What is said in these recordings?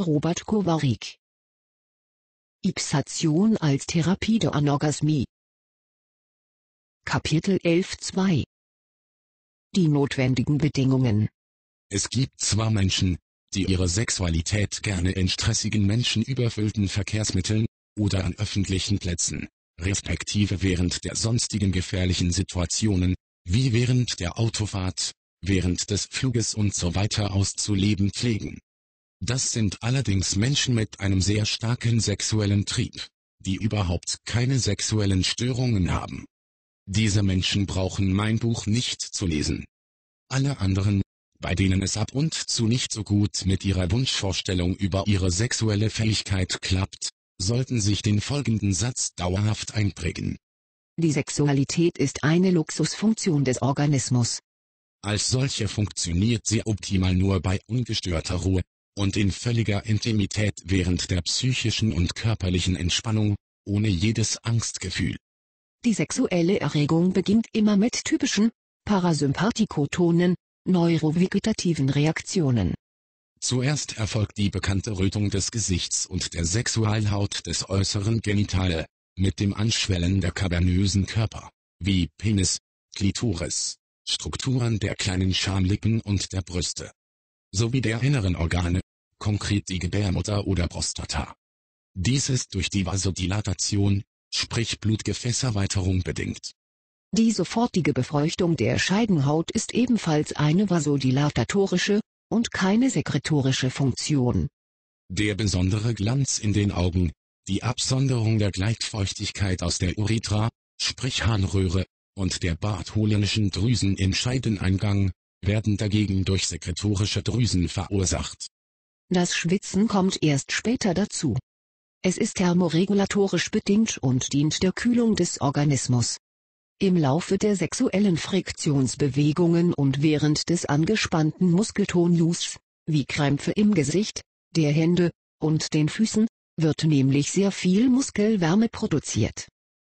Robert Kowarik. Ipsation als Therapie der Anorgasmie. Kapitel 11.2 Die notwendigen Bedingungen. Es gibt zwar Menschen, die ihre Sexualität gerne in stressigen menschenüberfüllten Verkehrsmitteln oder an öffentlichen Plätzen, respektive während der sonstigen gefährlichen Situationen, wie während der Autofahrt, während des Fluges und so weiter auszuleben pflegen. Das sind allerdings Menschen mit einem sehr starken sexuellen Trieb, die überhaupt keine sexuellen Störungen haben. Diese Menschen brauchen mein Buch nicht zu lesen. Alle anderen, bei denen es ab und zu nicht so gut mit ihrer Wunschvorstellung über ihre sexuelle Fähigkeit klappt, sollten sich den folgenden Satz dauerhaft einprägen. Die Sexualität ist eine Luxusfunktion des Organismus. Als solche funktioniert sie optimal nur bei ungestörter Ruhe und in völliger Intimität während der psychischen und körperlichen Entspannung, ohne jedes Angstgefühl. Die sexuelle Erregung beginnt immer mit typischen, parasympathikotonen, neurovegetativen Reaktionen. Zuerst erfolgt die bekannte Rötung des Gesichts und der Sexualhaut des äußeren Genitale, mit dem Anschwellen der kavernösen Körper, wie Penis, Klitoris, Strukturen der kleinen Schamlippen und der Brüste, sowie der inneren Organe, konkret die Gebärmutter oder Prostata. Dies ist durch die Vasodilatation, sprich Blutgefäßerweiterung bedingt. Die sofortige Befeuchtung der Scheidenhaut ist ebenfalls eine vasodilatorische und keine sekretorische Funktion. Der besondere Glanz in den Augen, die Absonderung der Gleitfeuchtigkeit aus der Urethra, sprich Harnröhre, und der bartholinischen Drüsen im Scheideneingang, werden dagegen durch sekretorische Drüsen verursacht. Das Schwitzen kommt erst später dazu. Es ist thermoregulatorisch bedingt und dient der Kühlung des Organismus. Im Laufe der sexuellen Friktionsbewegungen und während des angespannten Muskeltonus, wie Krämpfe im Gesicht, der Hände und den Füßen, wird nämlich sehr viel Muskelwärme produziert.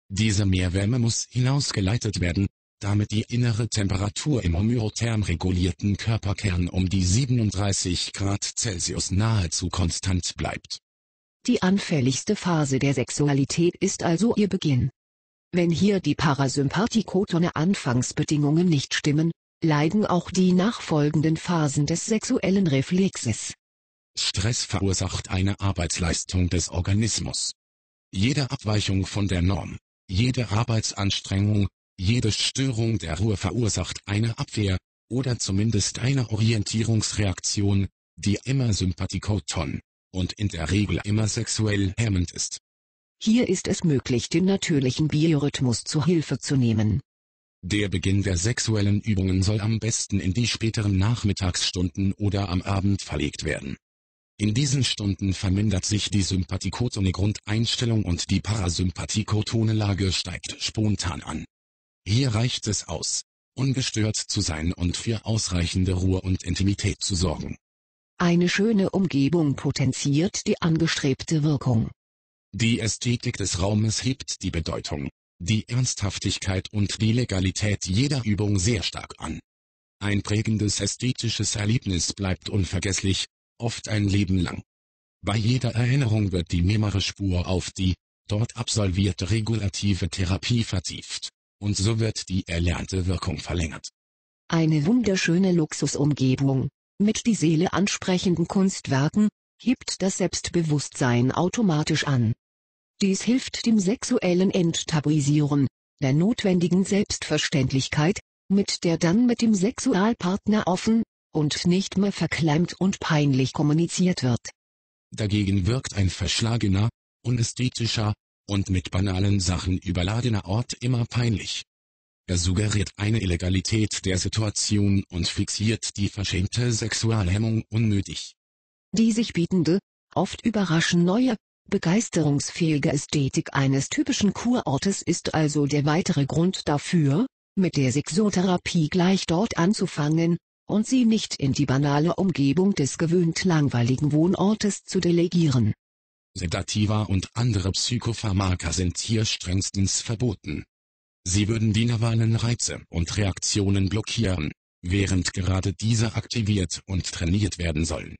Diese Mehrwärme muss hinausgeleitet werden, damit die innere Temperatur im homöotherm regulierten Körperkern um die 37 Grad Celsius nahezu konstant bleibt. Die anfälligste Phase der Sexualität ist also ihr Beginn. Wenn hier die parasympathikotone Anfangsbedingungen nicht stimmen, leiden auch die nachfolgenden Phasen des sexuellen Reflexes. Stress verursacht eine Arbeitsleistung des Organismus. Jede Abweichung von der Norm, jede Arbeitsanstrengung, jede Störung der Ruhe verursacht eine Abwehr, oder zumindest eine Orientierungsreaktion, die immer sympathikoton und in der Regel immer sexuell hemmend ist. Hier ist es möglich den natürlichen Biorhythmus zu Hilfe zu nehmen. Der Beginn der sexuellen Übungen soll am besten in die späteren Nachmittagsstunden oder am Abend verlegt werden. In diesen Stunden vermindert sich die sympathikotone Grundeinstellung und die parasympathikotone Lage steigt spontan an. Hier reicht es aus, ungestört zu sein und für ausreichende Ruhe und Intimität zu sorgen. Eine schöne Umgebung potenziert die angestrebte Wirkung. Die Ästhetik des Raumes hebt die Bedeutung, die Ernsthaftigkeit und die Legalität jeder Übung sehr stark an. Ein prägendes ästhetisches Erlebnis bleibt unvergesslich, oft ein Leben lang. Bei jeder Erinnerung wird die Memory-Spur auf die dort absolvierte regulative Therapie vertieft, und so wird die erlernte Wirkung verlängert. Eine wunderschöne Luxusumgebung, mit die Seele ansprechenden Kunstwerken, hebt das Selbstbewusstsein automatisch an. Dies hilft dem sexuellen Enttabuisieren, der notwendigen Selbstverständlichkeit, mit der dann mit dem Sexualpartner offen und nicht mehr verkleimt und peinlich kommuniziert wird. Dagegen wirkt ein verschlagener, unästhetischer und mit banalen Sachen überladener Ort immer peinlich. Er suggeriert eine Illegalität der Situation und fixiert die verschämte Sexualhemmung unnötig. Die sich bietende, oft überraschend neue, begeisterungsfähige Ästhetik eines typischen Kurortes ist also der weitere Grund dafür, mit der Sexotherapie gleich dort anzufangen, und sie nicht in die banale Umgebung des gewöhnt langweiligen Wohnortes zu delegieren. Sedativa und andere Psychopharmaka sind hier strengstens verboten. Sie würden die nervalen Reize und Reaktionen blockieren, während gerade diese aktiviert und trainiert werden sollen.